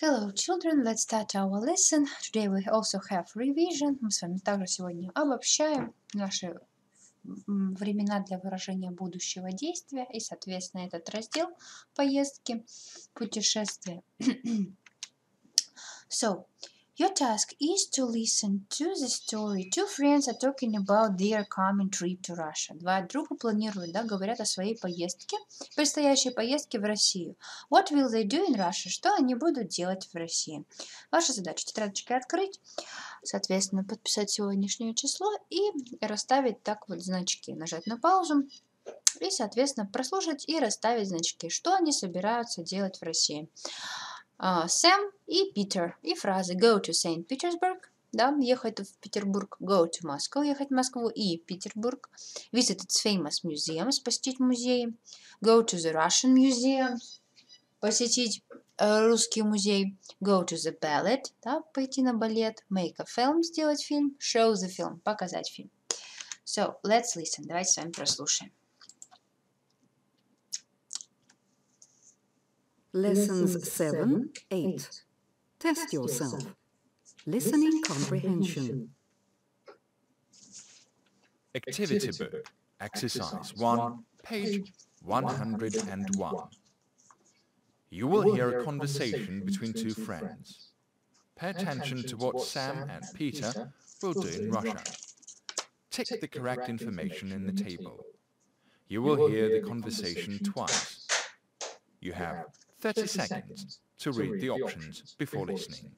Hello, children. Let's start our lesson. Today we also have revision. Мы с вами также сегодня обобщаем наши времена для выражения будущего действия и, соответственно, этот раздел поездки, путешествия. so, your task is to listen to the story. Two friends are talking about their coming trip to Russia. Два друга планируют, да, говорят о своей поездке, предстоящей поездке в Россию. What will they do in Russia? Что они будут делать в России? Ваша задача тетрадочкой открыть, соответственно, подписать сегодняшнее число и расставить так вот значки. Нажать на паузу и, соответственно, прослушать и расставить значки, что они собираются делать в России. А, Сэм и Питер. И фразы go to St. Petersburg, да, ехать в Петербург, go to Moscow, ехать в Москву и Петербург, visit its famous museums, посетить музеи, go to the Russian museum, посетить э, русский музей, go to the ballet, да, пойти на балет, make a film, сделать фильм, show the film, показать фильм. So, let's listen. Давайте с вами прослушаем. Lessons 7, 8. Test yourself. Listening comprehension. Activity book, exercise 1, page 101. You will hear a conversation between two friends. Pay attention to what Sam and Peter will do in Russia. Tick the correct information in the table. You will hear the conversation twice. You have 30 seconds to read the options before listening.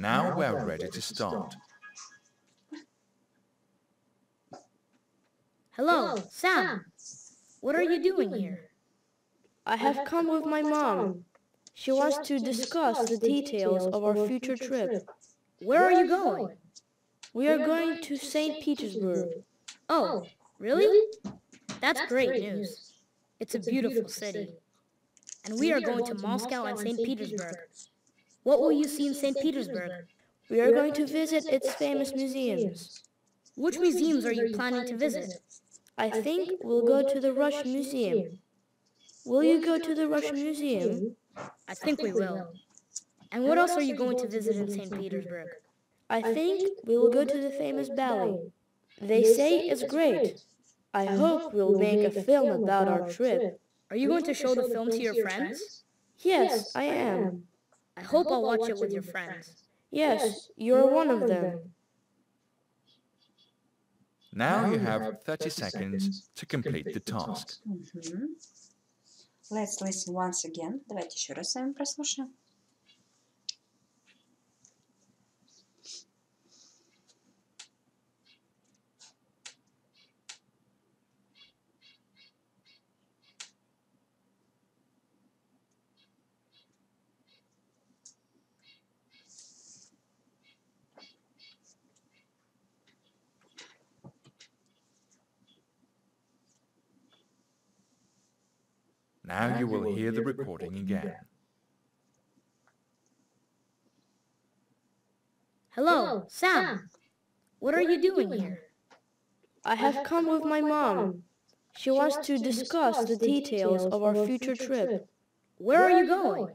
Now we're ready to start. Hello, Sam. What are you doing here? I have come with my mom. She wants to discuss the details of our future trip. Where are you going? We are going to St. Petersburg. Oh, really? That's great news. It's a beautiful city. And we are going to Moscow and St. Petersburg. What will you see in St. Petersburg? We are going to visit its famous museums. Which museums are you planning to visit? I think we'll go to the Russian Museum. Will you go to the Russian Museum? I think we will. And what else are you going to visit in St. Petersburg? I think we will go to the famous ballet. They say it's great. I hope we'll make a film about our trip. Are you going to show the film to your friends? Yes, I am. I hope I'll watch it with your friends. Yes, you're one of them. Now you have 30 seconds to complete the task. Мгм. Let's listen once again. Давайте еще раз с вами прослушаем. Now you will hear the recording again. Hello, Sam. What are you doing here? I have come with my mom. She wants to discuss the details of our future trip. Where are you going?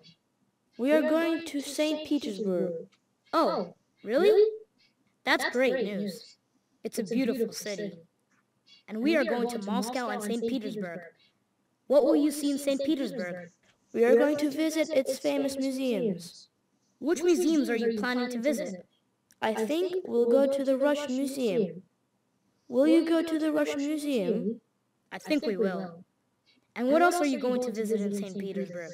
We are going to St. Petersburg. Oh, really? That's great news. It's a beautiful city. And we are going to Moscow and St. Petersburg. What will you see in St. Petersburg? We are going to visit its famous museums. Which museums are you planning to visit? I think we'll go to the Russian Museum. Will you go to the Russian Museum? I think we will. And what else are you going to visit in St. Petersburg?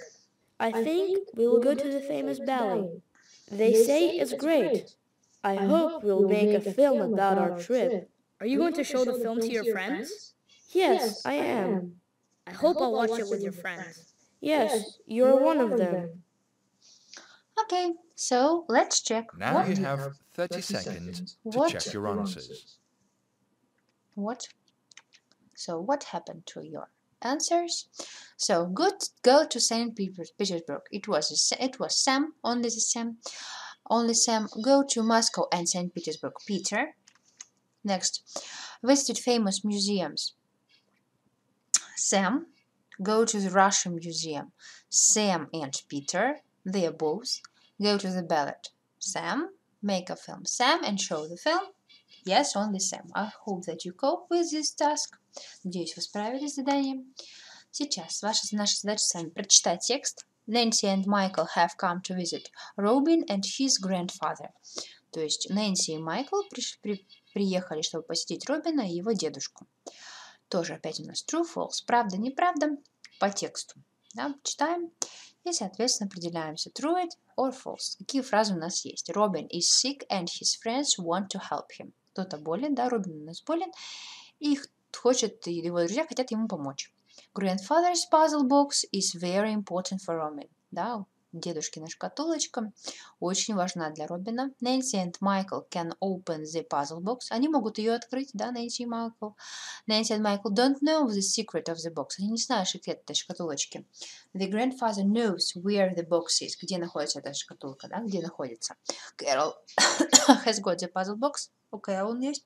I think we will go to the famous ballet. They say it's great. I hope we'll make a film about our trip. Are you going to show the film to your friends? Yes, I am. I hope I'll watch it with your friends. Yes, you're one of them. Okay, so let's check. Now what, you have 30 seconds to What- check your answers. what? So what happened to your answers? So good. Go to Saint Petersburg. It was a it was Sam. Only Sam. Only Sam. Go to Moscow and Saint Petersburg. Peter. Next, visited famous museums. Sam. Go to the Russian Museum. Sam and Peter. They are both. Go to the ballet. Sam. Make a film. Sam and show the film. Yes, only Sam. I hope that you cope with this task. Надеюсь, вы справились с заданием. Сейчас ваша, наша задача с вами прочитать текст. Nancy and Michael have come to visit Robin and his grandfather. То есть Нэнси и Майкл приш- при- приехали, чтобы посетить Робина и его дедушку. Тоже опять у нас true, false, правда, неправда по тексту. Да, читаем и, соответственно, определяемся true it or false. Какие фразы у нас есть? Robin is sick and his friends want to help him. Кто-то болен, да, Робин у нас болен, и хочет, его друзья хотят ему помочь. Grandfather's puzzle box is very important for Robin. Да, дедушкина шкатулочка очень важна для Робина. Nancy and Michael can open the puzzle box. Они могут ее открыть, да, Нэнси и Майкл. Nancy and Michael don't know the secret of the box. Они не знают секрет этой шкатулочки. The grandfather knows where the box is. Где находится эта шкатулка, да, где находится. Carol has got the puzzle box. У Carol есть.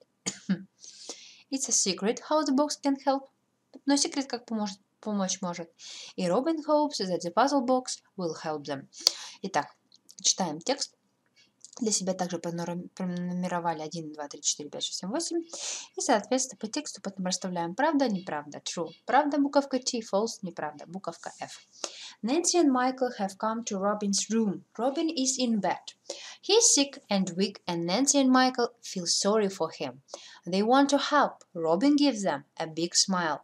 It's a secret how the box can help. Но секрет как поможет, помочь может. И Робин hopes that the puzzle box will help them. Итак, читаем текст. Для себя также пронумер- пронумеровали 1, 2, 3, 4, 5, 6, 7, 8. И, соответственно, по тексту потом расставляем правда, неправда, true. Правда, буковка T, false, неправда, буковка F. Nancy and Michael have come to Robin's room. Robin is in bed. He is sick and weak, and Nancy and Michael feel sorry for him. They want to help. Robin gives them a big smile.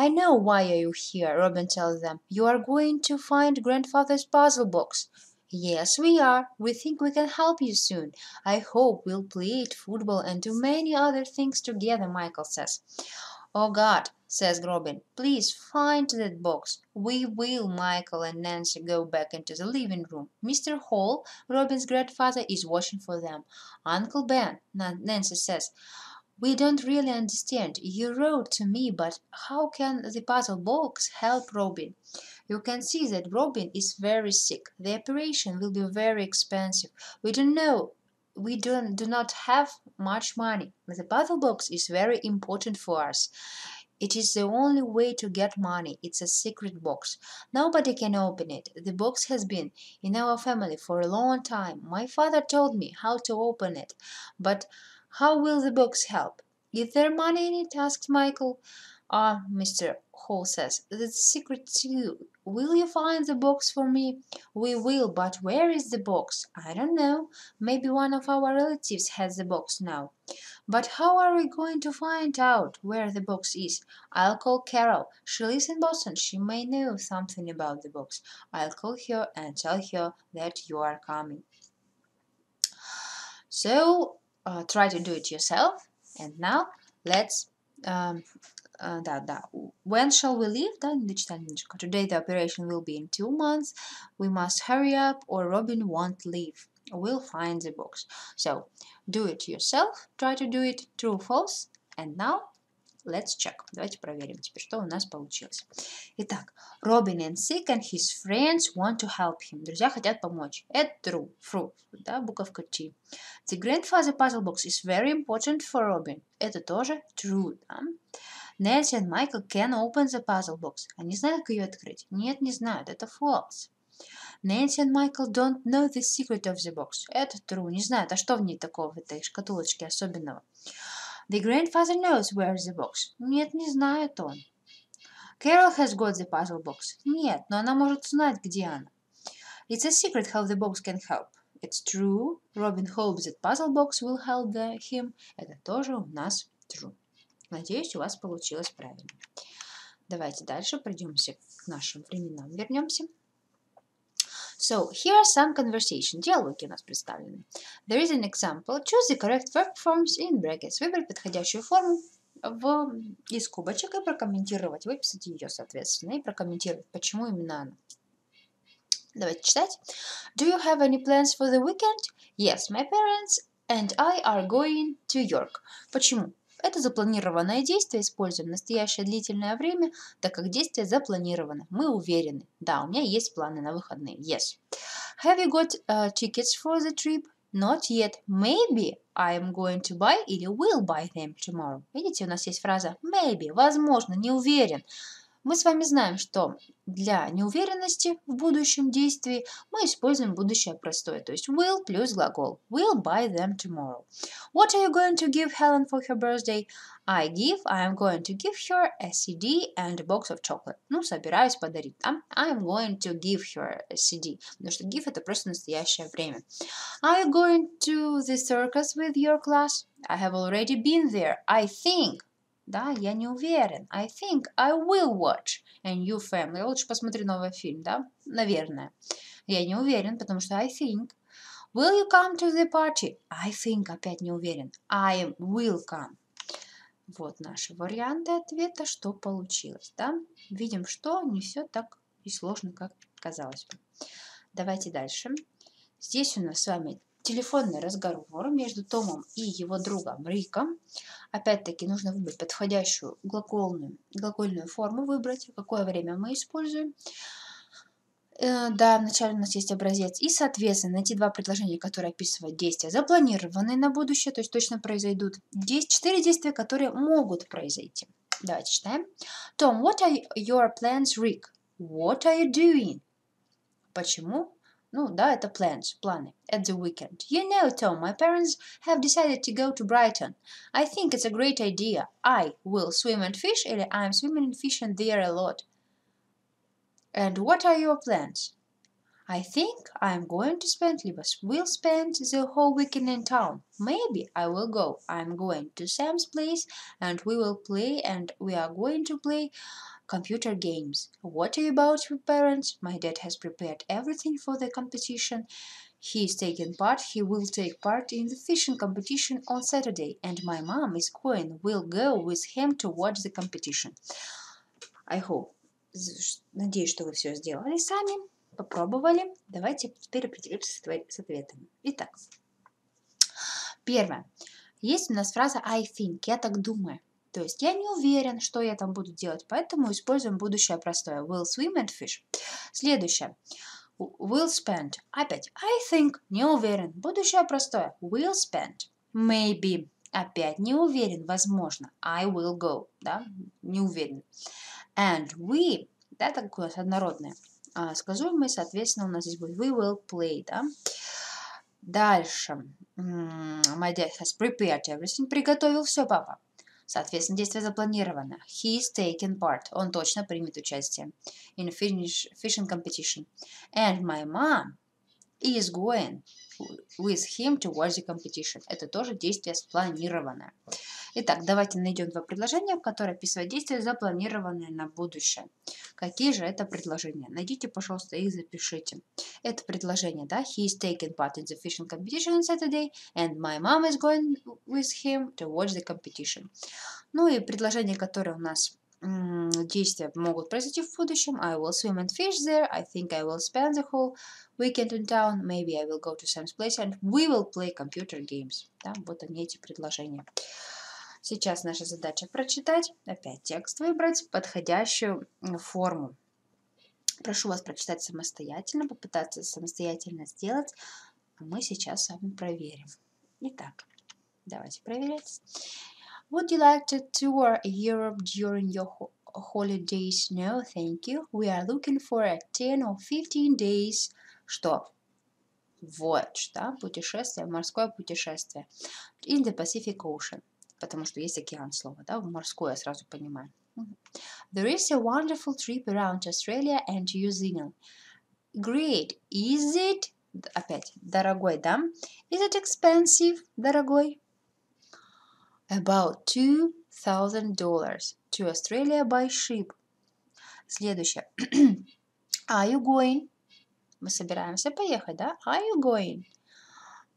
I know why are you here, Robin tells them. You are going to find grandfather's puzzle box. Yes, we are. We think we can help you soon. I hope we'll play it football and do many other things together, Michael says. Oh God, says Robin, please find that box. We will, Michael and Nancy go back into the living room. Mr. Hall, Robin's grandfather, is watching for them. Uncle Ben, Nancy says, we don't really understand. You wrote to me, but how can the puzzle box help Robin? You can see that Robin is very sick. The operation will be very expensive. We don't know. We don't, do not have much money. The puzzle box is very important for us. It is the only way to get money. It's a secret box. Nobody can open it. The box has been in our family for a long time. My father told me how to open it. But how will the box help? Is there money in it? asks Michael. Ah, Mr. Hall says, that's a secret too. Will you find the box for me? We will, but where is the box? I don't know. Maybe one of our relatives has the box now. But how are we going to find out where the box is? I'll call Carol. She lives in Boston. She may know something about the box. I'll call her and tell her that you are coming. So uh, try to do it yourself. And now let's um, uh, да, да. When shall we leave? Да, не дочитали немножко. Today the operation will be in two months. We must hurry up or Robin won't leave. We'll find the box. So do it yourself. Try to do it true, false. And now let's check. Давайте проверим теперь, что у нас получилось. Итак, Robin and sick and his friends want to help him. Друзья хотят помочь. Это true. True. Да, буковка T. The grandfather puzzle box is very important for Robin. Это тоже true. Да? Nancy and Michael can open the puzzle box. Они знают, как ее открыть? Нет, не знают. Это false. Nancy and Michael don't know the secret of the box. Это true. Не знают, а что в ней такого, в этой шкатулочке особенного? The grandfather knows where's the box. Нет, не знает он. Carol has got the puzzle box. Нет, но она может знать, где она. It's a secret how the box can help. It's true. Robin hopes that puzzle box will help the, him. Это тоже у нас true. Надеюсь, у вас получилось правильно. Давайте дальше пройдемся к нашим временам. Вернемся. So, here are some conversation. Диалоги у нас представлены. There is an example. Choose the correct verb forms in brackets. Выбрать подходящую форму в, из скобочек и прокомментировать. Выписать ее, соответственно, и прокомментировать, почему именно она. Давайте читать. Do you have any plans for the weekend? Yes, my parents and I are going to York. Почему? Это запланированное действие, используем настоящее длительное время, так как действие запланировано. Мы уверены. Да, у меня есть планы на выходные. Yes. Have you got uh, tickets for the trip? Not yet. Maybe I am going to buy или will buy them tomorrow. Видите, у нас есть фраза maybe, возможно, не уверен. Мы с вами знаем, что для неуверенности в будущем действии мы используем будущее простое, то есть will плюс глагол. Will buy them tomorrow. What are you going to give Helen for her birthday? I give, I am going to give her a CD and a box of chocolate. Ну, собираюсь подарить. Да? I am going to give her a CD. Потому что give это просто настоящее время. Are you going to the circus with your class? I have already been there. I think да, я не уверен. I think I will watch a new film. Я лучше посмотрю новый фильм, да, наверное. Я не уверен, потому что I think. Will you come to the party? I think опять не уверен. I will come. Вот наши варианты ответа, что получилось, да. Видим, что не все так и сложно, как казалось бы. Давайте дальше. Здесь у нас с вами телефонный разговор между Томом и его другом Риком. Опять-таки нужно выбрать подходящую глагольную, глагольную форму, выбрать, какое время мы используем. Э, да, вначале у нас есть образец. И, соответственно, найти два предложения, которые описывают действия, запланированные на будущее, то есть точно произойдут. Четыре действия, которые могут произойти. Давайте читаем. Tom, what are your plans, Rick? What are you doing? Почему? Ну, да, это plans, планы. At the weekend. You know, Tom, my parents have decided to go to Brighton. I think it's a great idea. I will swim and fish, или I'm swimming and fishing there a lot. And what are your plans? I think I'm going to spend, либо will spend the whole weekend in town. Maybe I will go. I'm going to Sam's place and we will play and we are going to play computer games. What are you about your parents? My dad has prepared everything for the competition. He is taking part, he will take part in the fishing competition on Saturday, and my mom is going, will go with him to watch the competition. I hope. Надеюсь, что вы все сделали сами, попробовали. Давайте теперь определимся с ответами. Итак, первое. Есть у нас фраза I think, я так думаю. То есть я не уверен, что я там буду делать, поэтому используем будущее простое. Will swim and fish. Следующее. Will spend. Опять. I think. Не уверен. Будущее простое. Will spend. Maybe. Опять не уверен. Возможно. I will go. Да? Не уверен. And we. Да, такое однородное. А, сказуемое, соответственно, у нас здесь будет we will play. Да? Дальше. My dad has prepared everything. Приготовил все, папа. Соответственно, действие запланировано. He is taking part. Он точно примет участие. In fishing competition. And my mom is going with him to watch the competition. Это тоже действие спланированное. Итак, давайте найдем два предложения, которые описывают действия, запланированные на будущее. Какие же это предложения? Найдите, пожалуйста, их запишите. Это предложение, да? He is taking part in the fishing competition on Saturday, and my mom is going with him to watch the competition. Ну и предложения, которые у нас действия могут произойти в будущем. I will swim and fish there. I think I will spend the whole weekend in town. Maybe I will go to Sam's place and we will play computer games. Да, вот они эти предложения. Сейчас наша задача прочитать, опять текст выбрать, подходящую форму. Прошу вас прочитать самостоятельно, попытаться самостоятельно сделать. Мы сейчас с вами проверим. Итак, давайте проверять. Would you like to tour Europe during your ho holidays? No, thank you. We are looking for a 10 or 15 days. Что? Voyage, да? Путешествие, морское путешествие. In the Pacific Ocean. Потому что есть океан слово, да? Морское сразу понимаю. There is a wonderful trip around Australia and New Zealand. Great. Is it? Опять, дорогой, да? Is it expensive, дорогой? About $2,000 to Australia by ship. Следующее. Are you going? Мы собираемся поехать, да? Are you going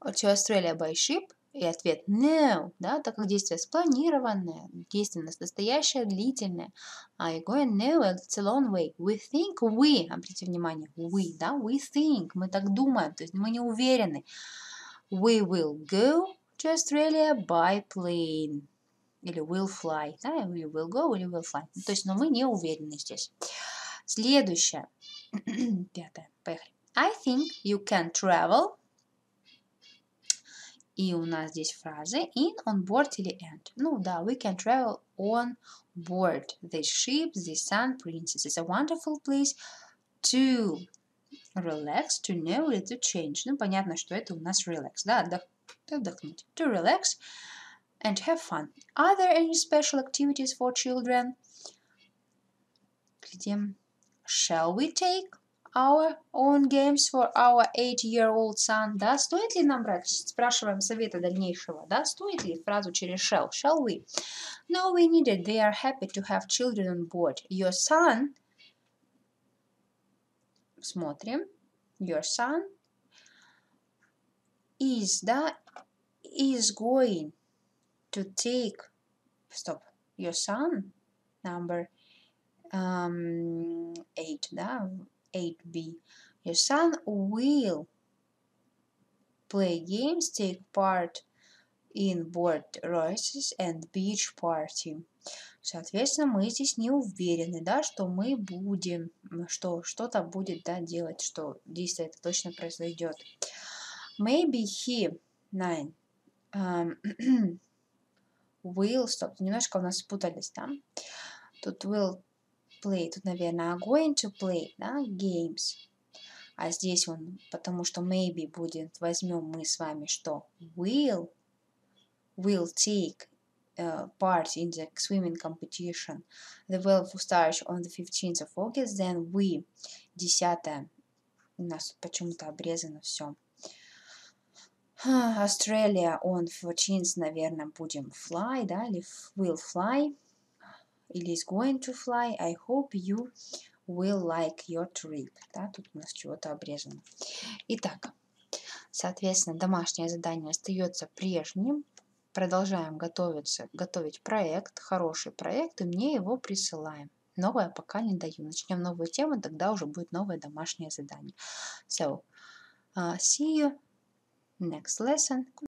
to Australia by ship? И ответ no, да, так как действие спланированное, действие настоящее, длительное. Are you going? No, it's a long way. We think we, обратите внимание, we, да, we think, мы так думаем, то есть мы не уверены. We will go to Australia by plane. Или will fly, да, we will go или will fly. То есть, но мы не уверены здесь. Следующее, пятое, поехали. I think you can travel и у нас здесь фразы in, on board или and. Ну да, we can travel on board this ship, the Sun Princess. It's a wonderful place to relax, to know to change. Ну, понятно, что это у нас relax, да, отдох, отдохнуть. To relax and have fun. Are there any special activities for children? Глядим. Shall we take our own games for our eight-year-old son. Да, стоит ли нам брать? Спрашиваем совета дальнейшего. Да, стоит ли фразу через shall? Shall we? No, we need it. They are happy to have children on board. Your son... Смотрим. Your son is, да, is going to take... Stop. Your son, number um, 8, да, 8b. Your son will play games, take part in board races and beach party. Соответственно, мы здесь не уверены, да, что мы будем, что что-то будет, да, делать, что действие это точно произойдет. Maybe he, nine, um, will, стоп, немножко у нас спутались, да. Тут will play. Тут, наверное, going to play, да, games. А здесь он, потому что maybe будет, возьмем мы с вами что? Will, will take uh, part in the swimming competition. The will starts on the 15th of August. Then we, 10 у нас почему-то обрезано все. Australia on 14th, наверное, будем fly, да, или will fly или is going to fly. I hope you will like your trip. Да, тут у нас чего-то обрезано. Итак, соответственно, домашнее задание остается прежним. Продолжаем готовиться, готовить проект, хороший проект, и мне его присылаем. Новое пока не даю. Начнем новую тему, тогда уже будет новое домашнее задание. So, uh, see you next lesson.